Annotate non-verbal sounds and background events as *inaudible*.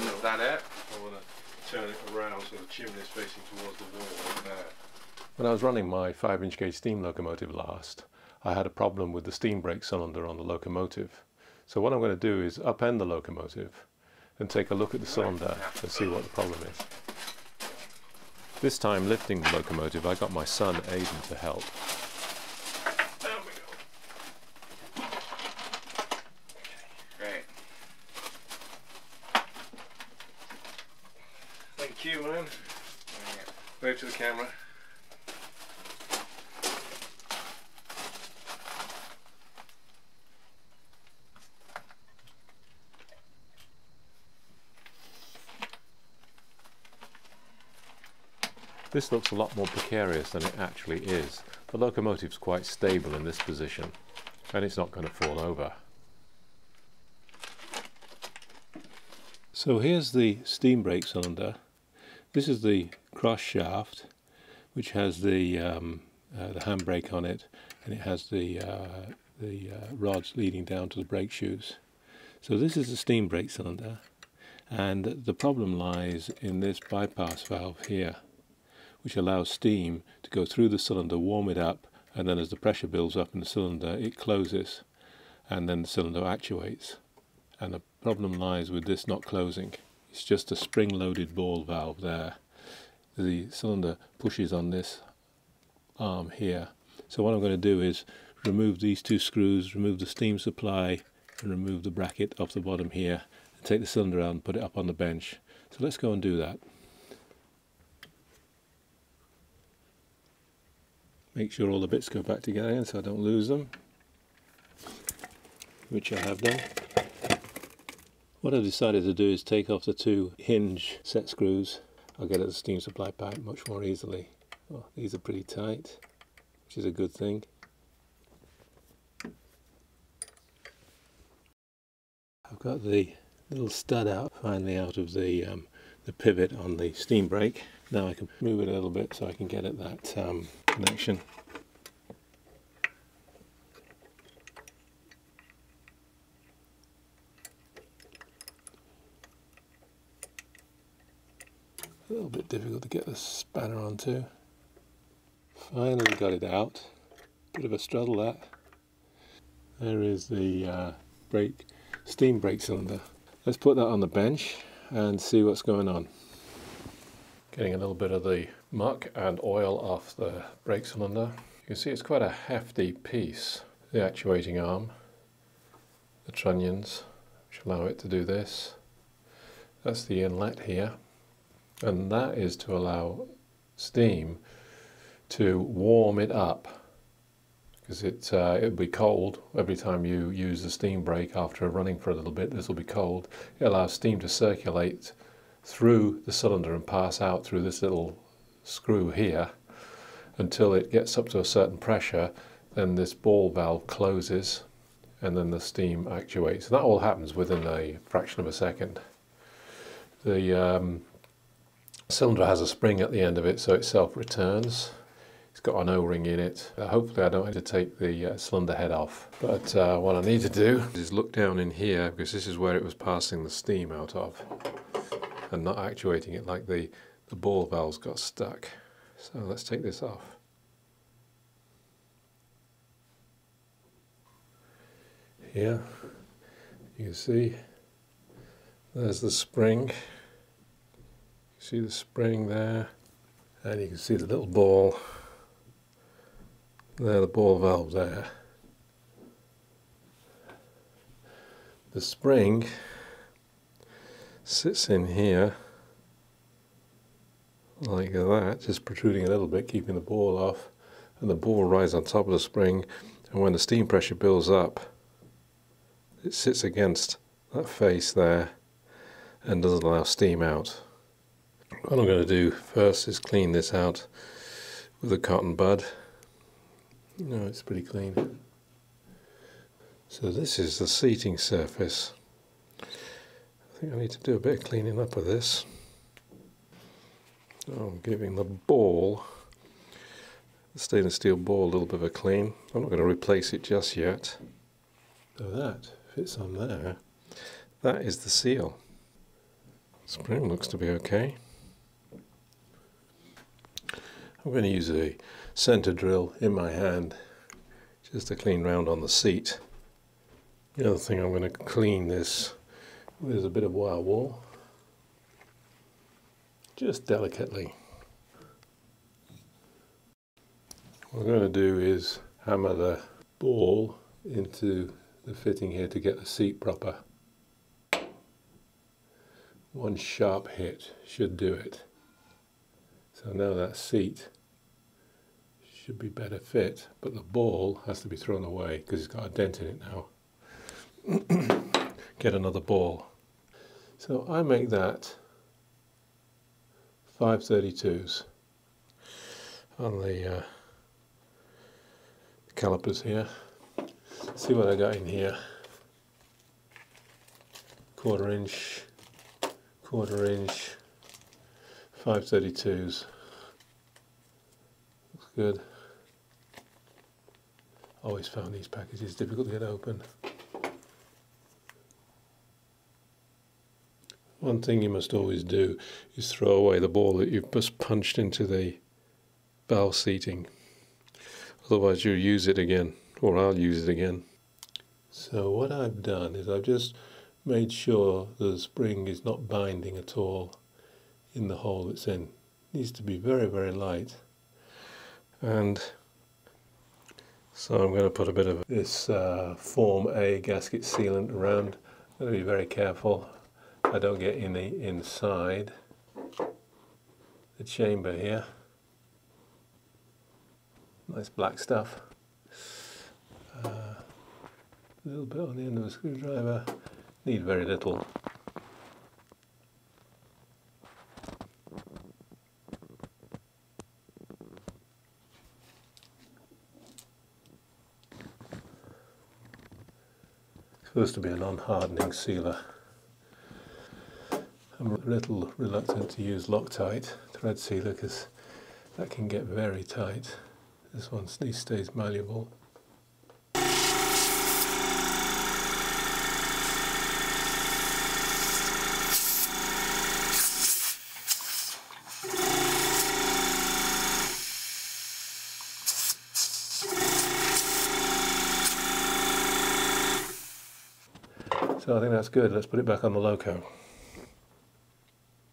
handle that out. I want to turn it around so the chimney is facing towards the wall like there. When I was running my 5 inch gauge steam locomotive last, I had a problem with the steam brake cylinder on the locomotive. So what I'm going to do is upend the locomotive and take a look at the cylinder and see what the problem is. This time lifting the locomotive I got my son Aidan to help. There we go. Great. Thank you, man. Wave to the camera. This looks a lot more precarious than it actually is. The locomotive's quite stable in this position and it's not going to fall over. So here's the steam brake cylinder. This is the cross shaft which has the, um, uh, the handbrake on it and it has the, uh, the uh, rods leading down to the brake shoes. So this is the steam brake cylinder and the problem lies in this bypass valve here which allows steam to go through the cylinder, warm it up, and then as the pressure builds up in the cylinder, it closes, and then the cylinder actuates. And the problem lies with this not closing. It's just a spring-loaded ball valve there. The cylinder pushes on this arm here. So what I'm going to do is remove these two screws, remove the steam supply, and remove the bracket off the bottom here, and take the cylinder out and put it up on the bench. So let's go and do that. make sure all the bits go back together again so I don't lose them which I have done what I've decided to do is take off the two hinge set screws. I'll get at the steam supply pipe much more easily. Oh, these are pretty tight which is a good thing. I've got the little stud out finally out of the um, the pivot on the steam brake. Now I can move it a little bit so I can get at that um, connection. A little bit difficult to get the spanner onto. Finally got it out. Bit of a struggle that. There is the uh, brake, steam brake cylinder. Let's put that on the bench and see what's going on. Getting a little bit of the muck and oil off the brake cylinder. You can see it's quite a hefty piece. The actuating arm, the trunnions, which allow it to do this. That's the inlet here. And that is to allow steam to warm it up. Because it uh, it'll be cold every time you use the steam brake after running for a little bit this will be cold. It allows steam to circulate through the cylinder and pass out through this little screw here. Until it gets up to a certain pressure then this ball valve closes and then the steam actuates. And that all happens within a fraction of a second. The um, cylinder has a spring at the end of it so it self returns it's got an o-ring in it uh, hopefully I don't have to take the uh, cylinder head off but uh, what I need to do is look down in here because this is where it was passing the steam out of and not actuating it like the, the ball valves got stuck. So let's take this off. Here you can see there's the spring. See the spring there and you can see the little ball there the ball valve there. The spring sits in here like that, just protruding a little bit, keeping the ball off, and the ball rides on top of the spring, and when the steam pressure builds up, it sits against that face there and doesn't allow steam out. What I'm going to do first is clean this out with a cotton bud. No, it's pretty clean. So this is the seating surface I think I need to do a bit of cleaning up of this. I'm giving the ball, the stainless steel ball, a little bit of a clean. I'm not going to replace it just yet. So that fits on there. That is the seal. Spring looks to be okay. I'm going to use a center drill in my hand just to clean round on the seat. The other thing I'm going to clean this with a bit of wire wool, just delicately. What I'm going to do is hammer the ball into the fitting here to get the seat proper. One sharp hit should do it. So now that seat should be better fit, but the ball has to be thrown away because it's got a dent in it now. *coughs* Get another ball. So I make that 532s on the uh, calipers here. See what I got in here. Quarter inch, quarter inch, 532s. Looks good. Always found these packages difficult to get open. One thing you must always do is throw away the ball that you've just punched into the bow seating. Otherwise you'll use it again, or I'll use it again. So what I've done is I've just made sure the spring is not binding at all in the hole it's in. It needs to be very, very light. And so I'm going to put a bit of this uh, Form A gasket sealant around. I'm going to be very careful I don't get the inside the chamber here. Nice black stuff. Uh, a little bit on the end of a screwdriver. Need very little. Supposed to be a non-hardening sealer. I'm a little reluctant to use Loctite thread sealer because that can get very tight. This one stays malleable. So I think that's good. Let's put it back on the loco.